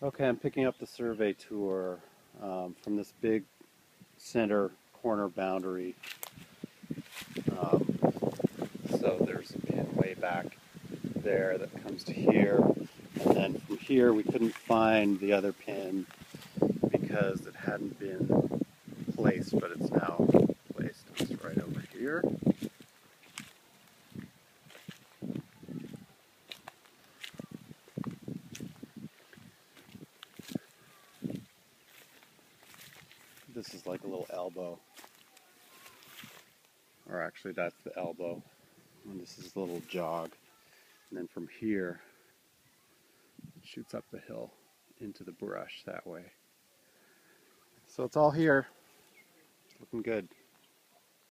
Okay, I'm picking up the survey tour um, from this big center corner boundary. Um, so there's a pin way back there that comes to here. And then from here we couldn't find the other pin because it hadn't been placed, but it's now placed. It's right over here. This is like a little elbow. Or actually that's the elbow. And this is a little jog. And then from here, it shoots up the hill into the brush that way. So it's all here. Looking good.